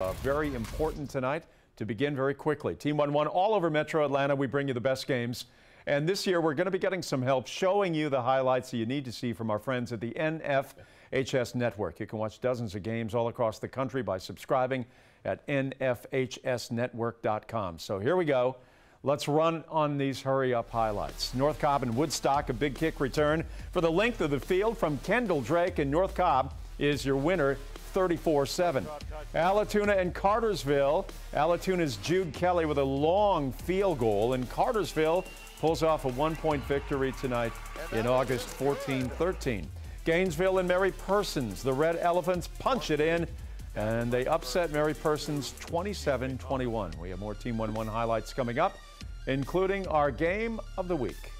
Uh, very important tonight to begin very quickly. Team 1 1 all over Metro Atlanta. We bring you the best games. And this year, we're going to be getting some help showing you the highlights that you need to see from our friends at the NFHS Network. You can watch dozens of games all across the country by subscribing at nfhsnetwork.com. So here we go. Let's run on these hurry up highlights. North Cobb and Woodstock, a big kick return for the length of the field from Kendall Drake, and North Cobb is your winner 34 7. Allatoona and Cartersville. Allatoona's Jude Kelly with a long field goal, and Cartersville pulls off a one point victory tonight in August 14 13. Gainesville and Mary Persons. The Red Elephants punch it in, and they upset Mary Persons 27 21. We have more Team 1 1 highlights coming up, including our game of the week.